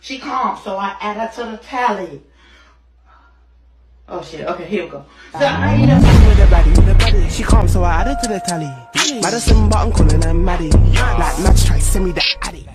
She calm, so I add her to the tally. Oh shit, okay, here we go. So I mm. ain't up with the with the body. She calm, so I added to the tally. Madison, but I'm calling her Maddie. Like match try, send me the addy.